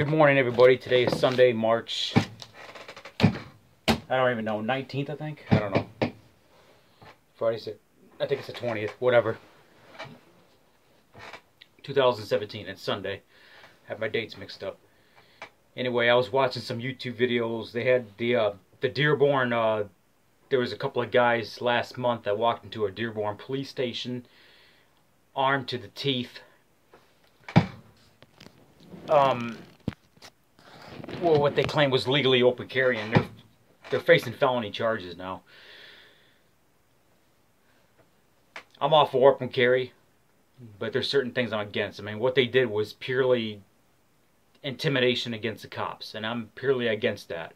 Good morning, everybody. Today is Sunday, March. I don't even know. 19th, I think. I don't know. Friday's it. I think it's the 20th. Whatever. 2017. It's Sunday. Have my dates mixed up. Anyway, I was watching some YouTube videos. They had the uh, the Dearborn. Uh, there was a couple of guys last month that walked into a Dearborn police station, armed to the teeth. Um, well, what they claim was legally open carrying. They're they're facing felony charges now. I'm all for open carry, but there's certain things I'm against. I mean, what they did was purely intimidation against the cops, and I'm purely against that.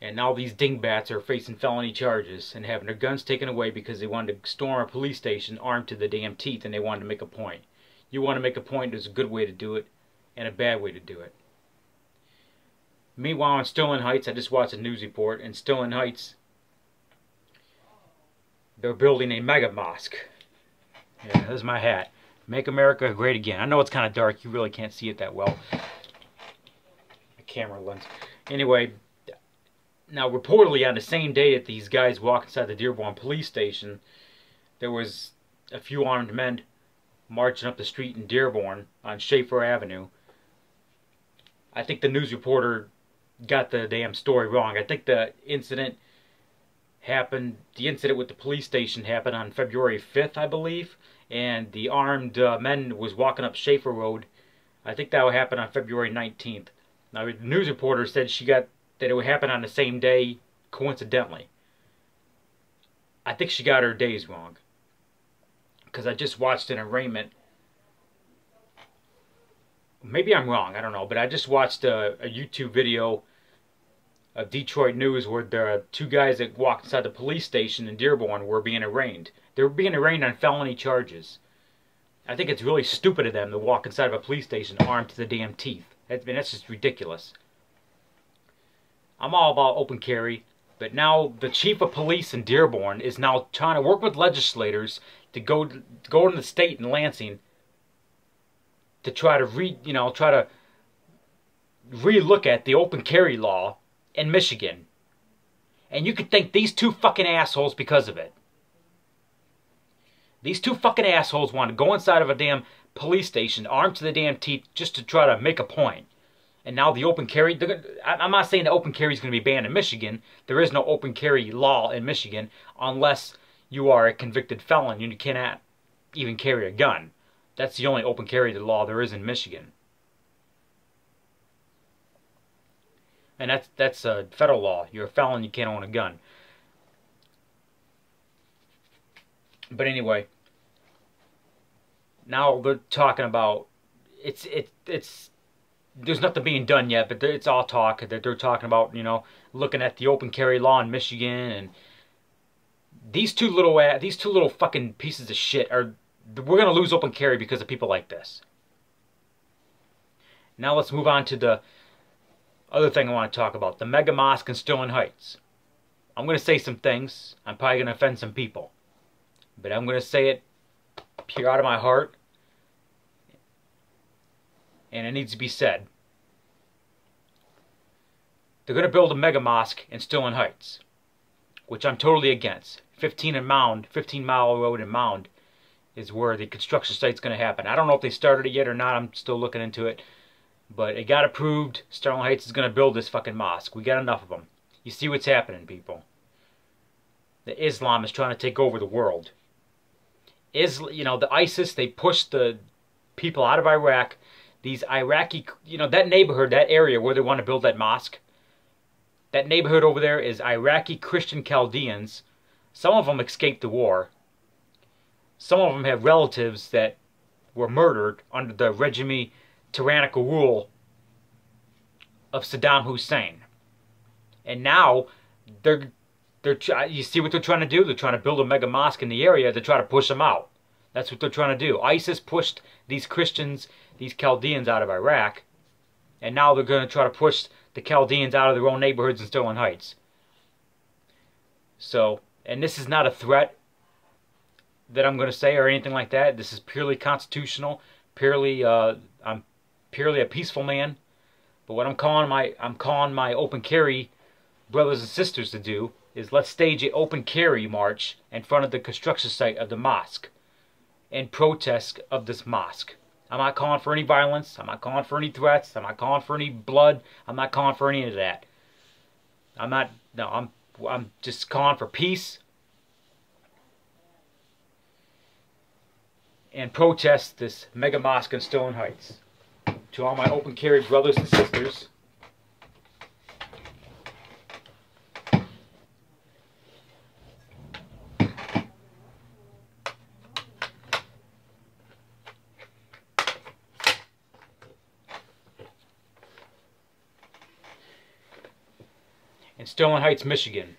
And now these dingbats are facing felony charges and having their guns taken away because they wanted to storm a police station armed to the damn teeth and they wanted to make a point. You want to make a point, there's a good way to do it and a bad way to do it. Meanwhile, in Sterling Heights, I just watched a news report. In Sterling Heights, they're building a mega mosque. Yeah, that's my hat. Make America great again. I know it's kind of dark. You really can't see it that well. A camera lens. Anyway, now reportedly on the same day that these guys walked inside the Dearborn police station, there was a few armed men marching up the street in Dearborn on Schaefer Avenue I think the news reporter got the damn story wrong. I think the incident happened, the incident with the police station happened on February 5th, I believe, and the armed uh, men was walking up Schaefer Road. I think that would happen on February 19th. Now, the news reporter said she got that it would happen on the same day, coincidentally. I think she got her days wrong. Because I just watched an arraignment maybe I'm wrong, I don't know, but I just watched a, a YouTube video of Detroit News where the two guys that walked inside the police station in Dearborn were being arraigned. They were being arraigned on felony charges. I think it's really stupid of them to walk inside of a police station armed to the damn teeth. I mean, that's just ridiculous. I'm all about open carry, but now the chief of police in Dearborn is now trying to work with legislators to go to go to the state in Lansing to try to re you know try to relook at the open carry law in Michigan. And you could thank these two fucking assholes because of it. These two fucking assholes want to go inside of a damn police station armed to the damn teeth just to try to make a point. And now the open carry, I'm not saying the open carry is going to be banned in Michigan. There is no open carry law in Michigan unless you are a convicted felon and you cannot even carry a gun. That's the only open carry law there is in Michigan. And that's that's a federal law. You're a felon, you can't own a gun. But anyway, now they're talking about it's it it's there's nothing being done yet, but it's all talk that they're talking about. You know, looking at the open carry law in Michigan and these two little uh, these two little fucking pieces of shit are we're going to lose open carry because of people like this. Now let's move on to the other thing I want to talk about, the Mega Mosque in Sterling Heights. I'm going to say some things. I'm probably going to offend some people. But I'm going to say it pure out of my heart. And it needs to be said. They're going to build a mega mosque in Sterling Heights, which I'm totally against. 15 and Mound, 15 Mile Road and Mound is where the construction site's going to happen. I don't know if they started it yet or not. I'm still looking into it. But it got approved. Sterling Heights is going to build this fucking mosque. We got enough of them. You see what's happening, people. The Islam is trying to take over the world. Is you know the ISIS they pushed the people out of Iraq. These Iraqi, you know that neighborhood, that area where they want to build that mosque. That neighborhood over there is Iraqi Christian Chaldeans. Some of them escaped the war some of them have relatives that were murdered under the regime tyrannical rule of Saddam Hussein. And now they're they're you see what they're trying to do? They're trying to build a mega mosque in the area to try to push them out. That's what they're trying to do. ISIS pushed these Christians, these Chaldeans out of Iraq, and now they're going to try to push the Chaldeans out of their own neighborhoods in Sterling Heights. So, and this is not a threat that I'm going to say or anything like that. This is purely constitutional, purely uh, I'm purely a peaceful man. But what I'm calling my I'm calling my open carry brothers and sisters to do is let's stage an open carry march in front of the construction site of the mosque in protest of this mosque. I'm not calling for any violence. I'm not calling for any threats. I'm not calling for any blood. I'm not calling for any of that. I'm not. No, I'm. I'm just calling for peace and protest this mega mosque in Stone Heights. To all my open carry brothers and sisters. in Sterling Heights, Michigan.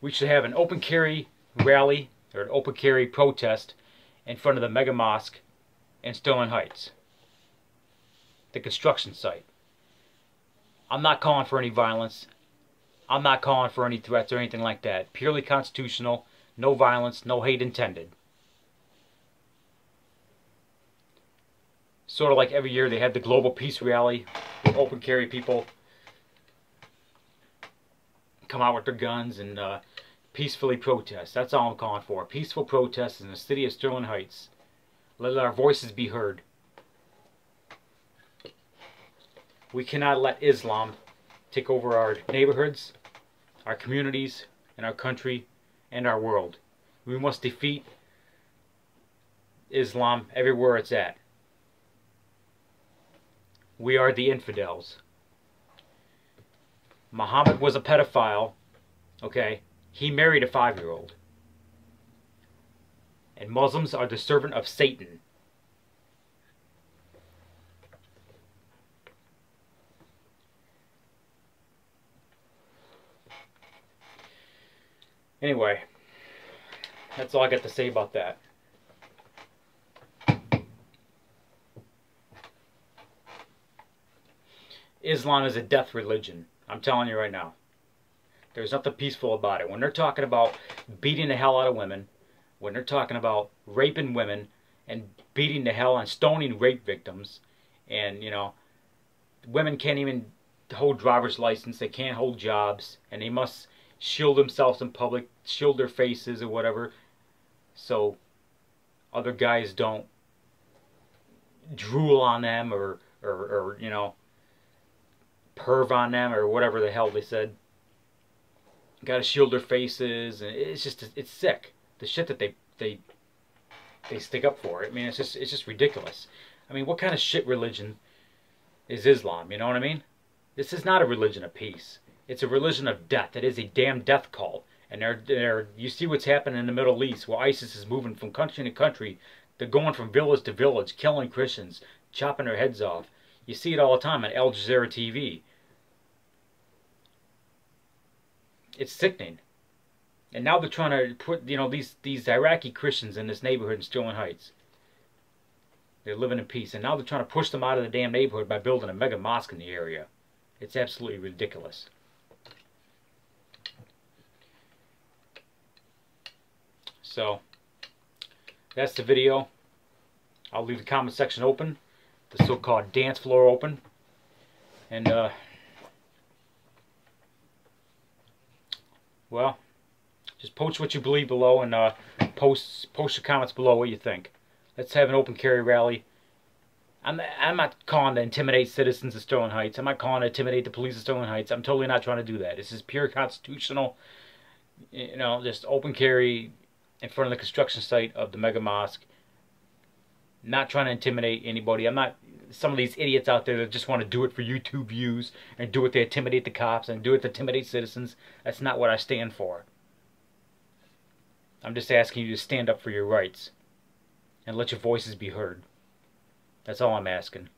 We should have an open carry rally or an open carry protest in front of the mega mosque in Sterling Heights, the construction site. I'm not calling for any violence. I'm not calling for any threats or anything like that. Purely constitutional, no violence, no hate intended. Sort of like every year they had the Global Peace Rally with open carry people come out with their guns and uh, peacefully protest. That's all I'm calling for. Peaceful protests in the city of Sterling Heights. Let our voices be heard. We cannot let Islam take over our neighborhoods, our communities, and our country, and our world. We must defeat Islam everywhere it's at. We are the infidels. Muhammad was a pedophile, okay? He married a five-year-old. And Muslims are the servant of Satan. Anyway, that's all I got to say about that. Islam is a death religion. I'm telling you right now. There's nothing peaceful about it. When they're talking about beating the hell out of women, when they're talking about raping women and beating the hell and stoning rape victims, and, you know, women can't even hold driver's license, they can't hold jobs, and they must shield themselves in public, shield their faces or whatever, so other guys don't drool on them or, or, or you know, perv on them or whatever the hell they said. Got to shield their faces, and it's just it's sick. The shit that they they they stick up for. I mean, it's just it's just ridiculous. I mean, what kind of shit religion is Islam? You know what I mean? This is not a religion of peace. It's a religion of death. It is a damn death cult. And they're, they're, you see what's happening in the Middle East, where ISIS is moving from country to country. They're going from village to village, killing Christians, chopping their heads off. You see it all the time on Al Jazeera TV. It's sickening. And now they're trying to put, you know, these, these Iraqi Christians in this neighborhood in Sterling Heights. They're living in peace. And now they're trying to push them out of the damn neighborhood by building a mega mosque in the area. It's absolutely ridiculous. So, that's the video. I'll leave the comment section open the so-called dance floor open. And, uh, well, just post what you believe below and uh, post post your comments below what you think. Let's have an open carry rally. I'm, I'm not calling to intimidate citizens of Sterling Heights. I'm not calling to intimidate the police of Sterling Heights. I'm totally not trying to do that. This is pure constitutional, you know, just open carry in front of the construction site of the mega mosque not trying to intimidate anybody. I'm not some of these idiots out there that just want to do it for YouTube views and do it to intimidate the cops and do it to intimidate citizens. That's not what I stand for. I'm just asking you to stand up for your rights and let your voices be heard. That's all I'm asking.